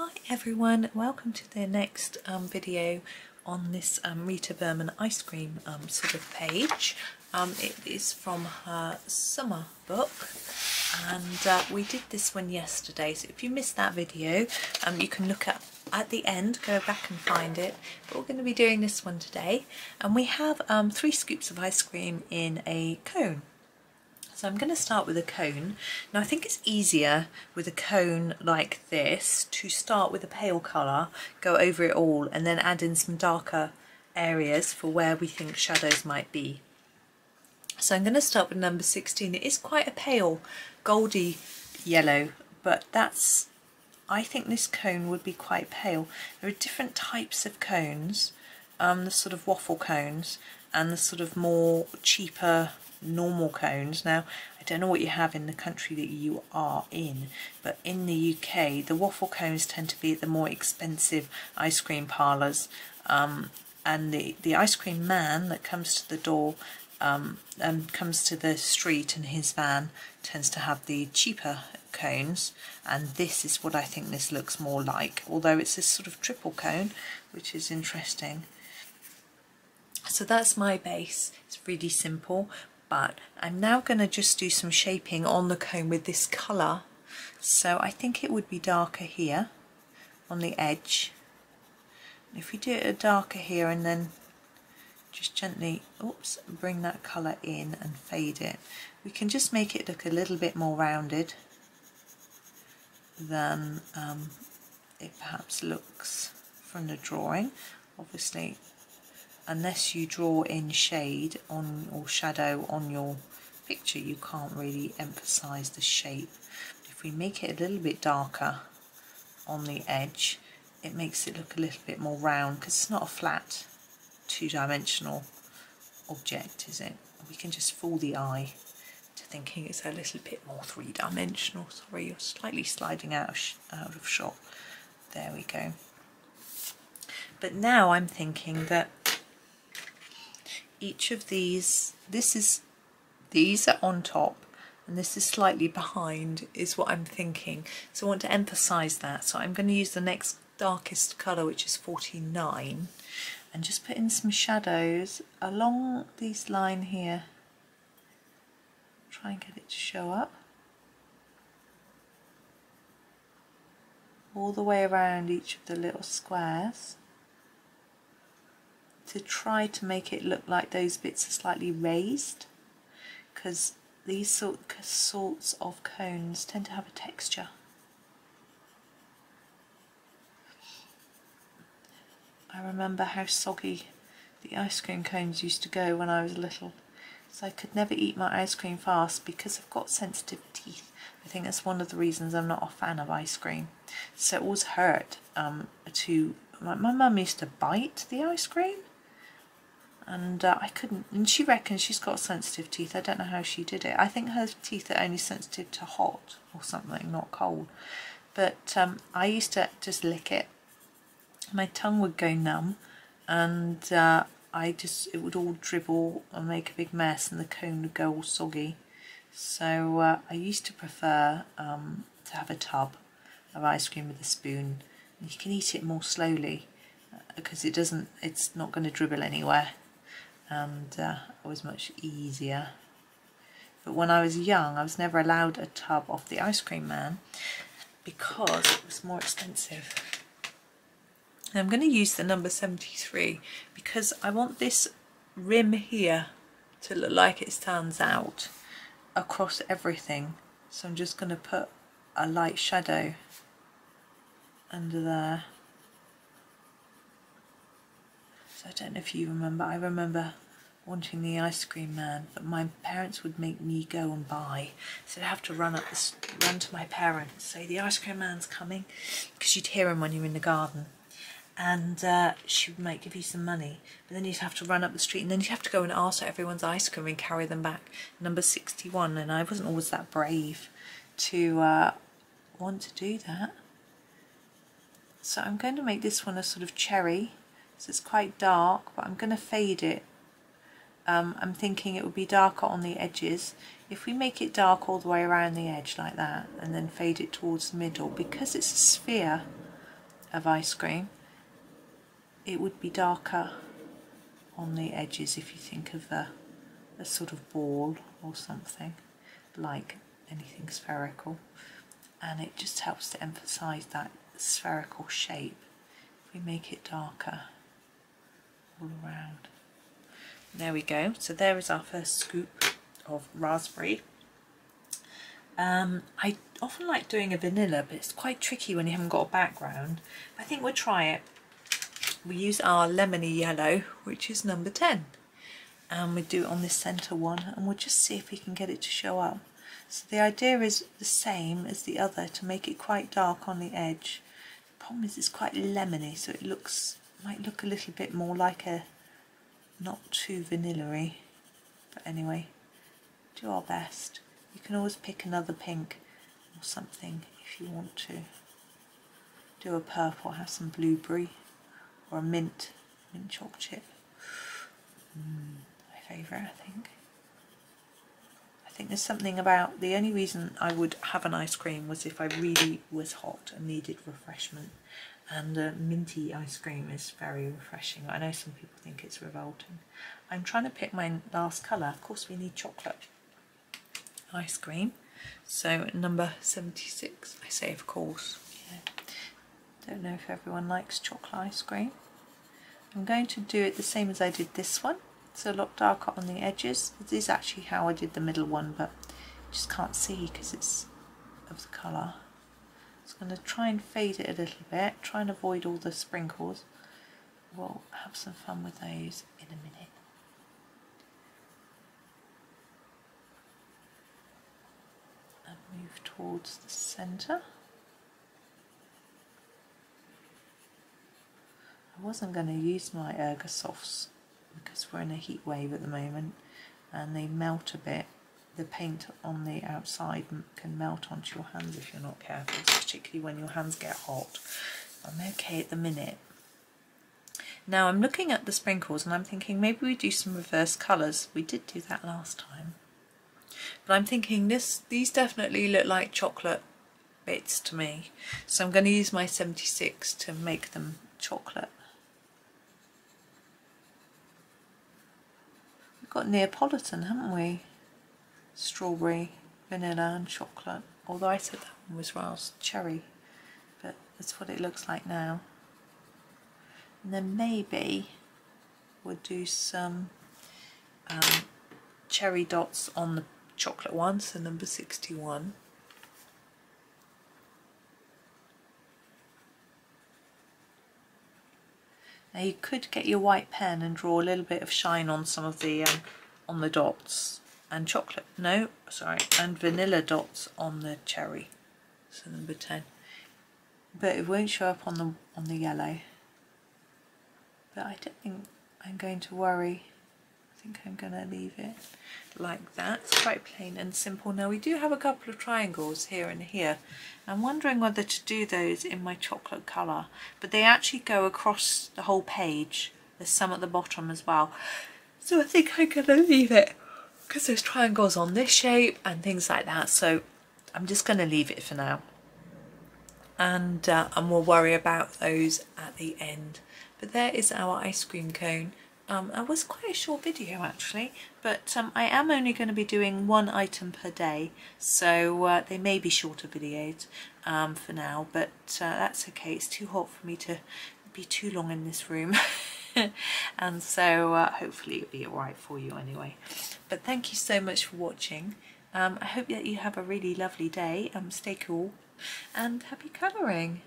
Hi everyone, welcome to the next um, video on this um, Rita Berman ice cream um, sort of page. Um, it is from her summer book and uh, we did this one yesterday. So if you missed that video um, you can look at at the end go back and find it. But we're going to be doing this one today and we have um, three scoops of ice cream in a cone so I'm going to start with a cone. Now I think it's easier with a cone like this to start with a pale colour, go over it all and then add in some darker areas for where we think shadows might be. So I'm going to start with number 16. It is quite a pale goldy yellow but that's I think this cone would be quite pale. There are different types of cones, um, the sort of waffle cones and the sort of more cheaper normal cones. Now, I don't know what you have in the country that you are in, but in the UK, the waffle cones tend to be at the more expensive ice cream parlours. Um, and the, the ice cream man that comes to the door um, and comes to the street in his van tends to have the cheaper cones and this is what I think this looks more like although it's this sort of triple cone which is interesting so that's my base it's really simple but I'm now going to just do some shaping on the cone with this colour so I think it would be darker here on the edge. If we do it darker here and then just gently oops bring that colour in and fade it we can just make it look a little bit more rounded than um, it perhaps looks from the drawing. Obviously unless you draw in shade on or shadow on your picture you can't really emphasize the shape. If we make it a little bit darker on the edge it makes it look a little bit more round because it's not a flat two-dimensional object is it? We can just fool the eye to thinking it's a little bit more three-dimensional. Sorry you're slightly sliding out of, out of shot. There we go. But now I'm thinking that each of these, this is, these are on top and this is slightly behind is what I'm thinking. So I want to emphasize that. So I'm going to use the next darkest color, which is 49 and just put in some shadows along this line here. Try and get it to show up. All the way around each of the little squares to try to make it look like those bits are slightly raised because these sort, sorts of cones tend to have a texture. I remember how soggy the ice cream cones used to go when I was little. So I could never eat my ice cream fast because I've got sensitive teeth. I think that's one of the reasons I'm not a fan of ice cream. So it always hurt um, to... My mum used to bite the ice cream and uh, I couldn't and she reckons she's got sensitive teeth. I don't know how she did it. I think her teeth are only sensitive to hot or something not cold. But um, I used to just lick it. My tongue would go numb and uh, I just it would all dribble and make a big mess and the cone would go all soggy. So uh, I used to prefer um, to have a tub of ice cream with a spoon. You can eat it more slowly because uh, it doesn't it's not going to dribble anywhere and uh, it was much easier. But when I was young, I was never allowed a tub off the ice cream man because it was more expensive. And I'm going to use the number 73 because I want this rim here to look like it stands out across everything. So I'm just going to put a light shadow under there. So I don't know if you remember, I remember wanting the ice cream man, but my parents would make me go and buy. So I'd have to run up this, run to my parents, say the ice cream man's coming, because you'd hear him when you're in the garden. And uh, she might give you some money, but then you'd have to run up the street, and then you'd have to go and ask for everyone's ice cream and carry them back. Number 61, and I wasn't always that brave to uh, want to do that. So I'm going to make this one a sort of cherry, so it's quite dark, but I'm going to fade it. Um, I'm thinking it would be darker on the edges. If we make it dark all the way around the edge like that and then fade it towards the middle, because it's a sphere, of ice cream it would be darker on the edges if you think of a, a sort of ball or something like anything spherical and it just helps to emphasize that spherical shape if we make it darker all around. There we go. So there is our first scoop of raspberry. Um, I often like doing a vanilla but it's quite tricky when you haven't got a background. I think we'll try it. We use our lemony yellow which is number 10 and we do it on this center one and we'll just see if we can get it to show up. So the idea is the same as the other to make it quite dark on the edge. The problem is it's quite lemony so it looks might look a little bit more like a not too vanilla but anyway do our best. You can always pick another pink or something if you want to. Do a purple have some blueberry or a mint mint choc chip mm, my favourite I think. I think there's something about the only reason I would have an ice cream was if I really was hot and needed refreshment and uh, minty ice cream is very refreshing. I know some people think it's revolting. I'm trying to pick my last colour. Of course we need chocolate ice cream. So number 76, I say of course. Yeah. Don't know if everyone likes chocolate ice cream. I'm going to do it the same as I did this one. So a lot darker on the edges. This is actually how I did the middle one, but just can't see because it's of the colour. Just going to try and fade it a little bit, try and avoid all the sprinkles. We'll have some fun with those in a minute. And move towards the centre. I wasn't going to use my Ergosofts because we're in a heat wave at the moment and they melt a bit the paint on the outside can melt onto your hands if you're not careful, particularly when your hands get hot. I'm okay at the minute. Now I'm looking at the sprinkles and I'm thinking maybe we do some reverse colours. We did do that last time. But I'm thinking this these definitely look like chocolate bits to me. So I'm going to use my 76 to make them chocolate. We've got Neapolitan, haven't we? Strawberry, vanilla and chocolate. Although I said that one was Rose cherry, but that's what it looks like now. And then maybe we'll do some um, cherry dots on the chocolate one, so number 61. Now you could get your white pen and draw a little bit of shine on some of the um, on the dots and chocolate, no, sorry, and vanilla dots on the cherry. So number 10. But it won't show up on the on the yellow. But I don't think I'm going to worry. I think I'm going to leave it like that. It's quite plain and simple. Now we do have a couple of triangles here and here. I'm wondering whether to do those in my chocolate colour. But they actually go across the whole page. There's some at the bottom as well. So I think I'm going to leave it because there's triangles on this shape and things like that so I'm just going to leave it for now. And, uh, and we'll worry about those at the end. But there is our ice cream cone. Um, it was quite a short video actually but um, I am only going to be doing one item per day so uh, they may be shorter videos um, for now but uh, that's okay. It's too hot for me to be too long in this room and so uh, hopefully it'll be alright for you anyway. But thank you so much for watching. Um, I hope that you have a really lovely day. Um, stay cool and happy colouring.